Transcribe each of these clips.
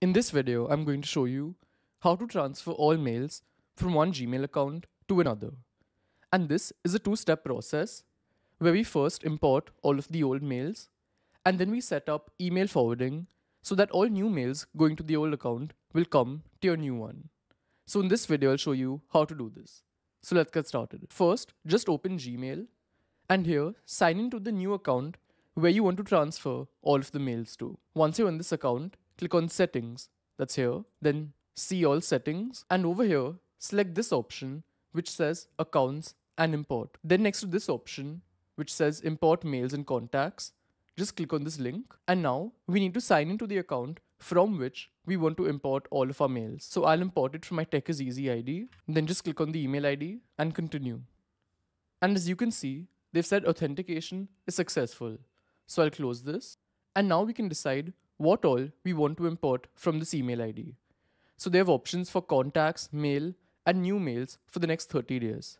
In this video, I'm going to show you how to transfer all mails from one Gmail account to another. And this is a two-step process where we first import all of the old mails and then we set up email forwarding so that all new mails going to the old account will come to your new one. So in this video, I'll show you how to do this. So let's get started. First, just open Gmail and here sign into the new account where you want to transfer all of the mails to. Once you're in this account, click on settings, that's here, then see all settings and over here, select this option which says accounts and import. Then next to this option, which says import mails and contacts, just click on this link and now we need to sign into the account from which we want to import all of our mails. So I'll import it from my Tech is Easy ID, then just click on the email ID and continue. And as you can see, they've said authentication is successful. So I'll close this. And now we can decide what all we want to import from this email ID. So they have options for contacts, mail, and new mails for the next 30 days.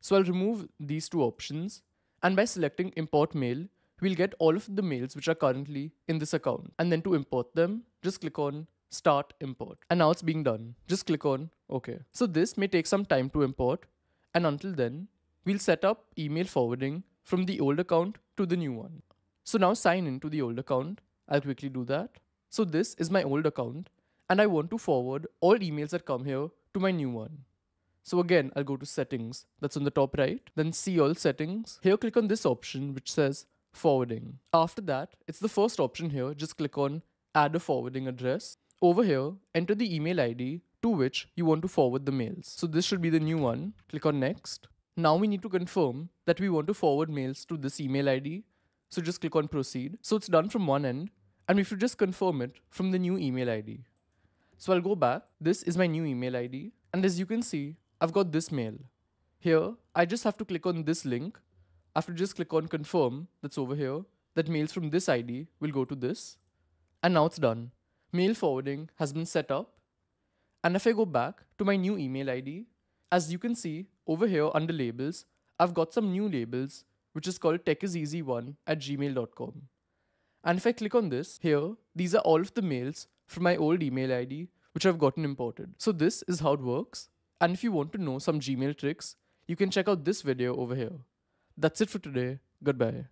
So I'll remove these two options. And by selecting import mail, we'll get all of the mails which are currently in this account. And then to import them, just click on start import. And now it's being done. Just click on OK. So this may take some time to import. And until then, we'll set up email forwarding from the old account to the new one. So now sign in to the old account. I'll quickly do that. So this is my old account and I want to forward all emails that come here to my new one. So again, I'll go to settings, that's on the top right, then see all settings. Here click on this option which says forwarding. After that, it's the first option here, just click on add a forwarding address. Over here, enter the email ID to which you want to forward the mails. So this should be the new one. Click on next. Now we need to confirm that we want to forward mails to this email ID. So just click on proceed. So it's done from one end and we should just confirm it from the new email ID. So I'll go back. This is my new email ID. And as you can see, I've got this mail. Here, I just have to click on this link. I have to just click on confirm that's over here. That mails from this ID will go to this. And now it's done. Mail forwarding has been set up. And if I go back to my new email ID, as you can see over here under labels, I've got some new labels, which is called techiseasy1 at gmail.com. And if I click on this, here, these are all of the mails from my old email ID, which I've gotten imported. So this is how it works. And if you want to know some Gmail tricks, you can check out this video over here. That's it for today. Goodbye.